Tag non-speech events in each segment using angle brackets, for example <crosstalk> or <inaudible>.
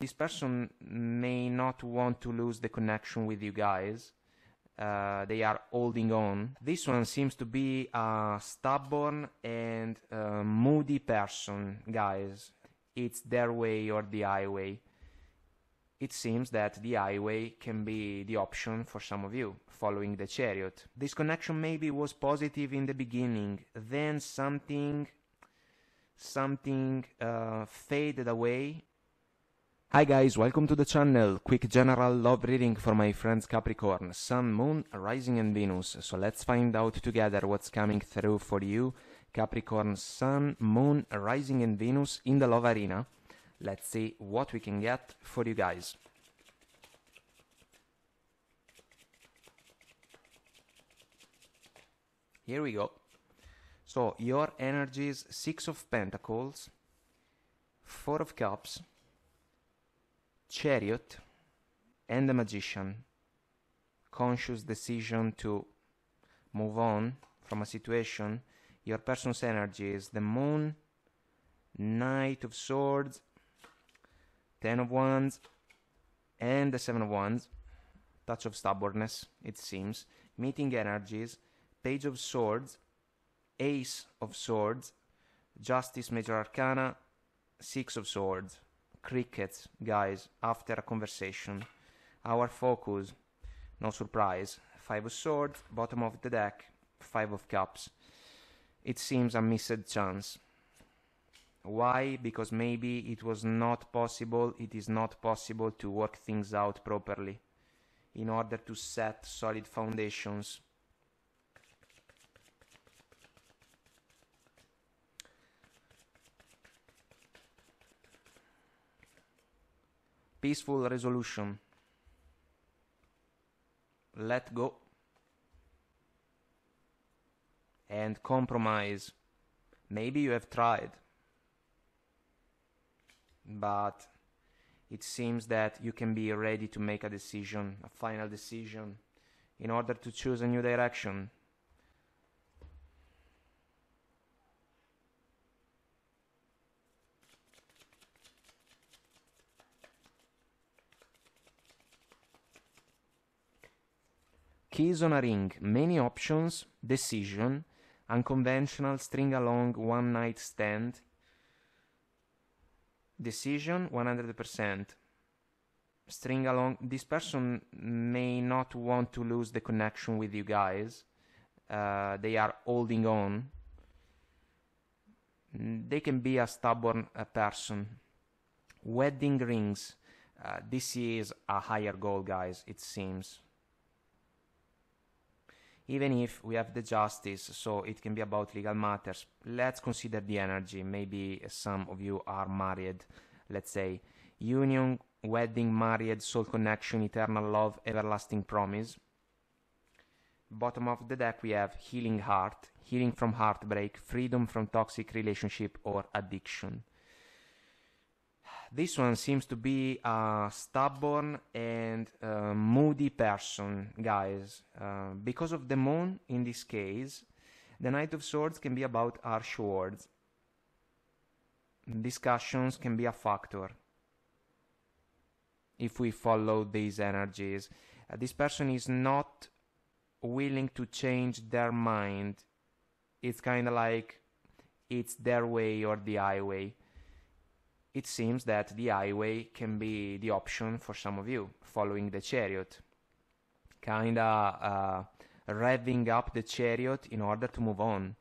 this person may not want to lose the connection with you guys. Uh, they are holding on. This one seems to be a stubborn and uh, moody person, guys. It's their way or the highway. It seems that the highway can be the option for some of you, following the chariot. This connection maybe was positive in the beginning, then something something uh, faded away Hi guys, welcome to the channel. Quick general love reading for my friends Capricorn, Sun, Moon, Rising and Venus. So let's find out together what's coming through for you. Capricorn, Sun, Moon, Rising and Venus in the love arena. Let's see what we can get for you guys. Here we go. So your energies, Six of Pentacles, Four of Cups, chariot and the magician conscious decision to move on from a situation your person's energy is the moon knight of swords ten of wands and the seven of wands touch of stubbornness it seems meeting energies page of swords ace of swords justice major arcana six of swords crickets, guys, after a conversation. Our focus, no surprise, Five of Swords, bottom of the deck, Five of Cups. It seems a missed chance. Why? Because maybe it was not possible, it is not possible to work things out properly in order to set solid foundations peaceful resolution. Let go. And compromise. Maybe you have tried, but it seems that you can be ready to make a decision, a final decision, in order to choose a new direction. Keys on a ring, many options, decision, unconventional, string along, one night stand. Decision 100%. String along, this person may not want to lose the connection with you guys. Uh, they are holding on. They can be a stubborn uh, person. Wedding rings. Uh, this is a higher goal, guys, it seems even if we have the justice, so it can be about legal matters. Let's consider the energy. Maybe some of you are married, let's say. Union, wedding, married, soul connection, eternal love, everlasting promise. Bottom of the deck we have healing heart, healing from heartbreak, freedom from toxic relationship or addiction. This one seems to be a stubborn and uh, moody person, guys. Uh, because of the moon, in this case, the Knight of Swords can be about harsh words. Discussions can be a factor if we follow these energies. Uh, this person is not willing to change their mind. It's kind of like it's their way or the highway it seems that the highway can be the option for some of you, following the chariot. Kinda uh, revving up the chariot in order to move on.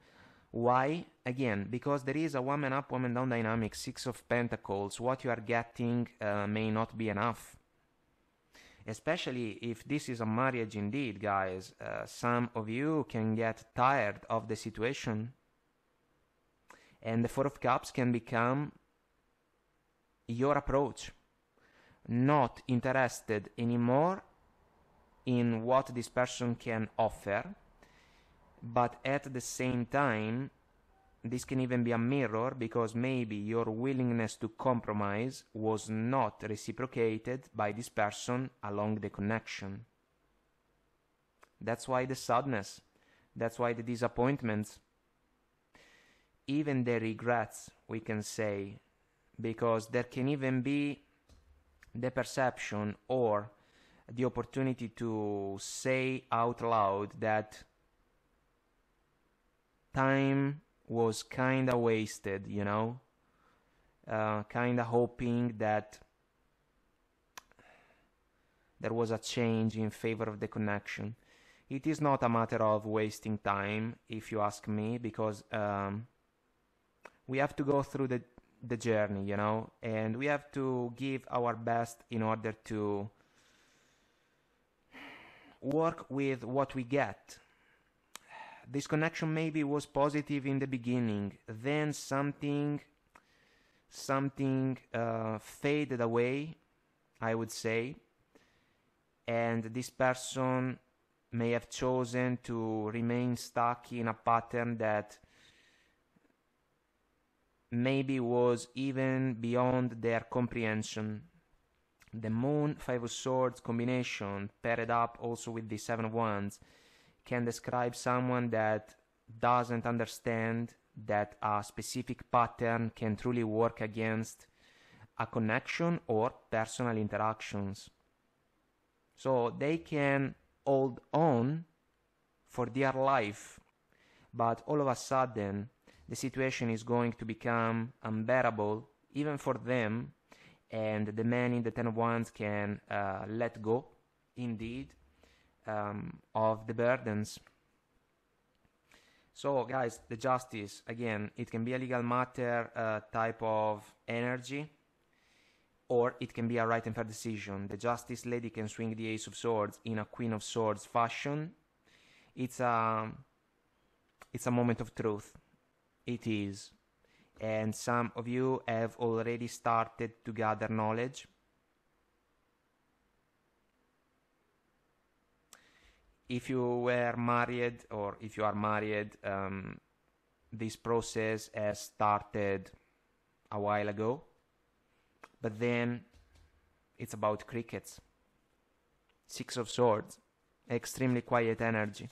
Why? Again, because there is a woman up, woman down dynamic, Six of Pentacles. What you are getting uh, may not be enough. Especially if this is a marriage indeed, guys. Uh, some of you can get tired of the situation. And the Four of Cups can become your approach. Not interested anymore in what this person can offer, but at the same time, this can even be a mirror because maybe your willingness to compromise was not reciprocated by this person along the connection. That's why the sadness, that's why the disappointments, even the regrets, we can say, because there can even be the perception or the opportunity to say out loud that time was kind of wasted, you know, uh, kind of hoping that there was a change in favor of the connection. It is not a matter of wasting time, if you ask me, because um, we have to go through the the journey, you know, and we have to give our best in order to work with what we get. This connection maybe was positive in the beginning, then something something uh, faded away, I would say, and this person may have chosen to remain stuck in a pattern that maybe was even beyond their comprehension. The Moon Five of Swords combination, paired up also with the Seven of Wands, can describe someone that doesn't understand that a specific pattern can truly work against a connection or personal interactions. So they can hold on for dear life, but all of a sudden the situation is going to become unbearable even for them and the man in the ten of wands can uh, let go indeed um, of the burdens. So guys the justice again it can be a legal matter uh, type of energy or it can be a right and fair decision. The justice lady can swing the ace of swords in a queen of swords fashion. It's a it's a moment of truth it is. And some of you have already started to gather knowledge. If you were married or if you are married, um, this process has started a while ago. But then it's about crickets. Six of Swords, extremely quiet energy.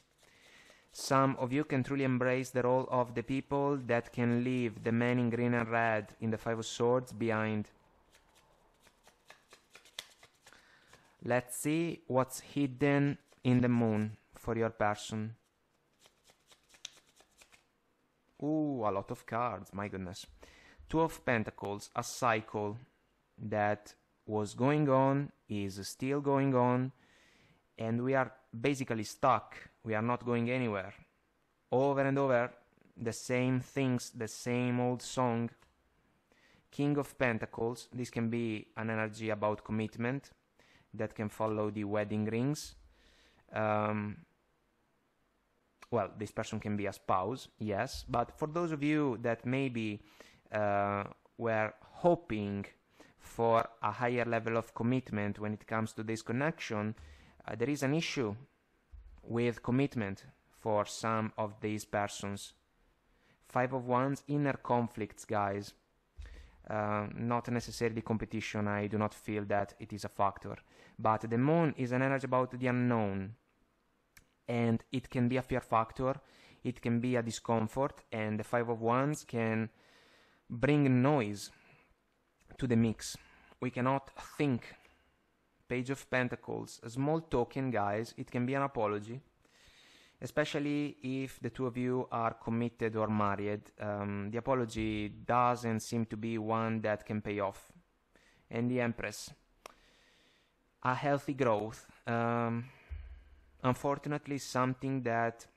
Some of you can truly embrace the role of the people that can leave the man in green and red in the Five of Swords behind. Let's see what's hidden in the moon for your person. Ooh, a lot of cards, my goodness. Two of Pentacles, a cycle that was going on, is still going on, and we are basically stuck. We are not going anywhere. Over and over, the same things, the same old song. King of Pentacles, this can be an energy about commitment that can follow the wedding rings. Um, well, this person can be a spouse, yes, but for those of you that maybe uh, were hoping for a higher level of commitment when it comes to this connection, uh, there is an issue with commitment for some of these persons. Five of Wands, inner conflicts, guys. Uh, not necessarily competition, I do not feel that it is a factor. But the moon is an energy about the unknown. And it can be a fear factor, it can be a discomfort, and the Five of Wands can bring noise to the mix. We cannot think Page of Pentacles, a small token, guys. It can be an apology, especially if the two of you are committed or married. Um, the apology doesn't seem to be one that can pay off. And the Empress, a healthy growth. Um, unfortunately, something that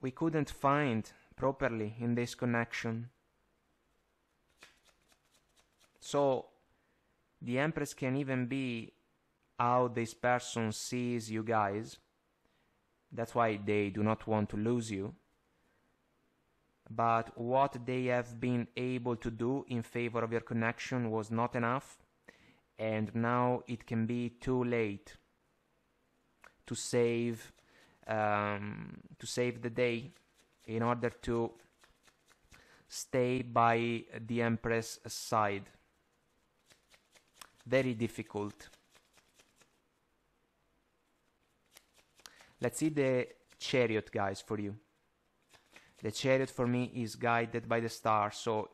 we couldn't find properly in this connection. So the Empress can even be how this person sees you guys. That's why they do not want to lose you. But what they have been able to do in favor of your connection was not enough, and now it can be too late to save um, to save the day in order to stay by the Empress side very difficult. Let's see the chariot, guys, for you. The chariot for me is guided by the star, so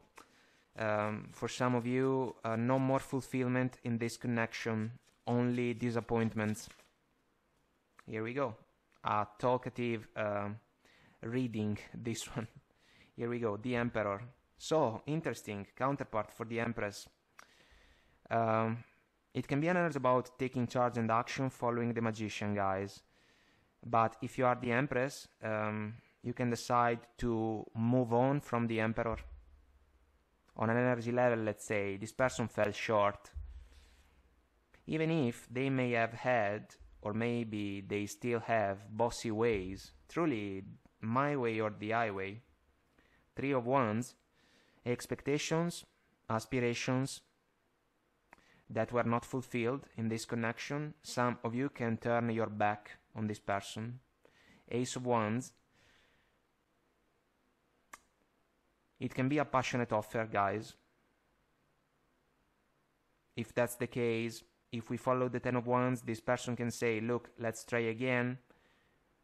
Um, for some of you, uh, no more fulfillment in this connection, only disappointments. Here we go. A talkative uh, reading, <laughs> this one. Here we go, the Emperor. So, interesting, counterpart for the Empress. Um, it can be an energy about taking charge and action following the Magician, guys. But if you are the Empress, um, you can decide to move on from the Emperor. On an energy level, let's say, this person fell short. Even if they may have had, or maybe they still have, bossy ways, truly my way or the highway. Three of Wands, expectations, aspirations that were not fulfilled in this connection. Some of you can turn your back on this person. Ace of Wands, It can be a passionate offer, guys. If that's the case, if we follow the Ten of Wands, this person can say, look, let's try again.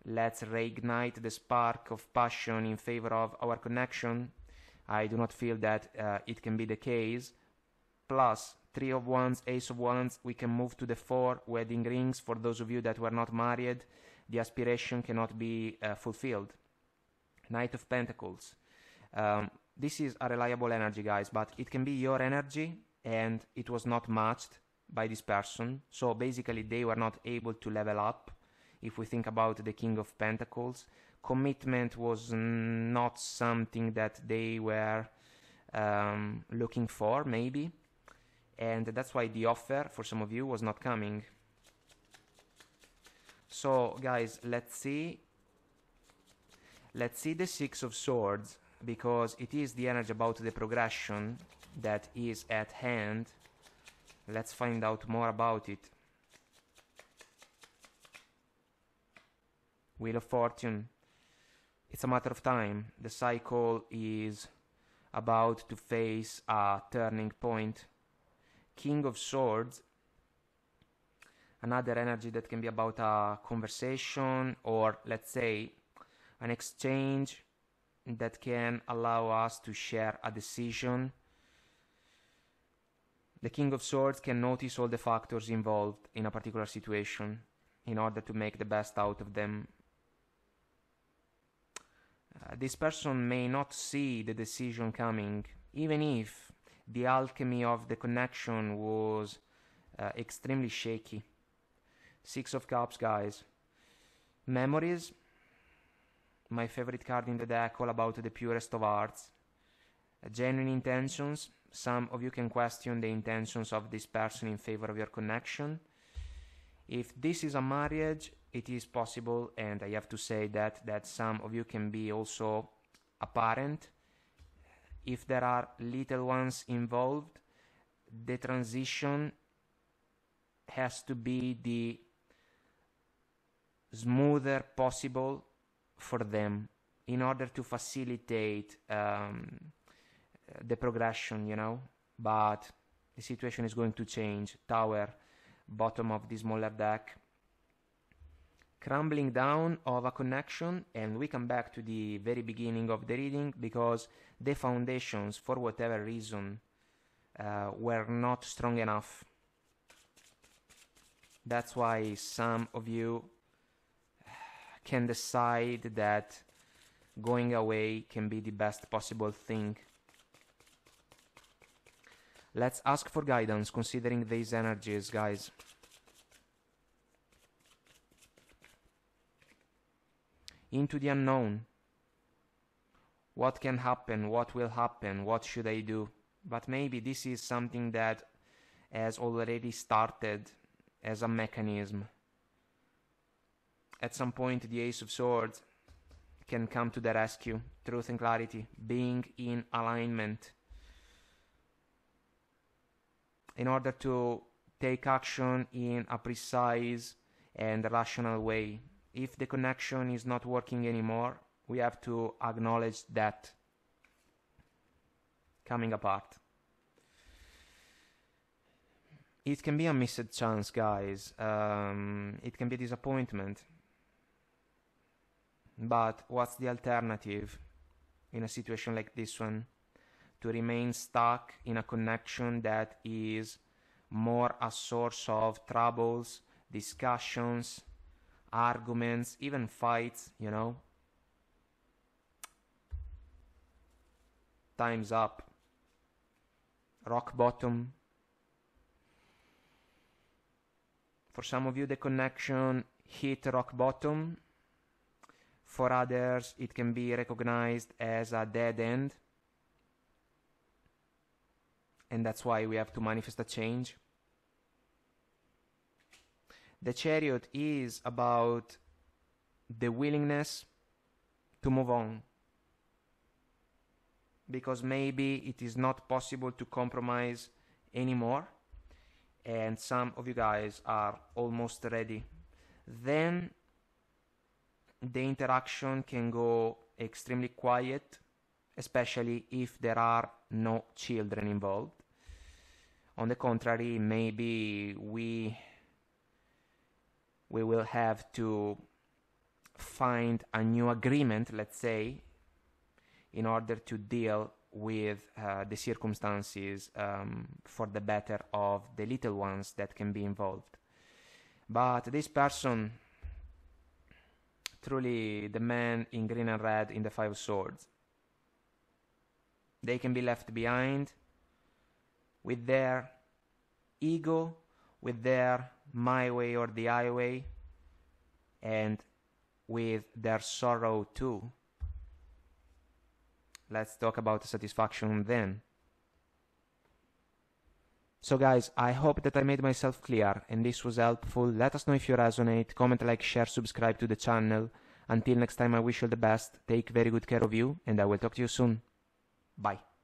Let's reignite the spark of passion in favor of our connection. I do not feel that uh, it can be the case. Plus, Three of Wands, Ace of Wands, we can move to the four wedding rings for those of you that were not married. The aspiration cannot be uh, fulfilled. Knight of Pentacles. Um, this is a reliable energy guys but it can be your energy and it was not matched by this person so basically they were not able to level up if we think about the king of pentacles commitment was not something that they were um, looking for maybe and that's why the offer for some of you was not coming so guys let's see let's see the six of swords because it is the energy about the progression that is at hand. Let's find out more about it. Wheel of Fortune. It's a matter of time. The cycle is about to face a turning point. King of Swords. Another energy that can be about a conversation or, let's say, an exchange that can allow us to share a decision. The King of Swords can notice all the factors involved in a particular situation in order to make the best out of them. Uh, this person may not see the decision coming, even if the alchemy of the connection was uh, extremely shaky. Six of Cups, guys. Memories my favorite card in the deck, all about the purest of arts. Uh, genuine intentions. Some of you can question the intentions of this person in favor of your connection. If this is a marriage, it is possible, and I have to say that that some of you can be also a parent. If there are little ones involved, the transition has to be the smoother possible for them in order to facilitate um, the progression, you know. But the situation is going to change. Tower, bottom of the smaller deck. Crumbling down of a connection, and we come back to the very beginning of the reading because the foundations, for whatever reason, uh, were not strong enough. That's why some of you can decide that going away can be the best possible thing. Let's ask for guidance considering these energies, guys. Into the unknown. What can happen? What will happen? What should I do? But maybe this is something that has already started as a mechanism at some point the Ace of Swords can come to the rescue. Truth and clarity, being in alignment. In order to take action in a precise and rational way. If the connection is not working anymore, we have to acknowledge that coming apart. It can be a missed chance, guys. Um, it can be disappointment. But what's the alternative in a situation like this one? to remain stuck in a connection that is more a source of troubles, discussions, arguments, even fights, you know. Time's up. Rock bottom. For some of you, the connection hit rock bottom. For others, it can be recognized as a dead end. And that's why we have to manifest a change. The chariot is about the willingness to move on. Because maybe it is not possible to compromise anymore, and some of you guys are almost ready. Then the interaction can go extremely quiet, especially if there are no children involved. On the contrary, maybe we we will have to find a new agreement, let's say, in order to deal with uh, the circumstances um, for the better of the little ones that can be involved. But this person, truly the man in green and red in the Five Swords, they can be left behind with their ego, with their my way or the highway, and with their sorrow too. Let's talk about satisfaction then. So guys, I hope that I made myself clear and this was helpful. Let us know if you resonate, comment, like, share, subscribe to the channel. Until next time I wish you the best, take very good care of you and I will talk to you soon. Bye.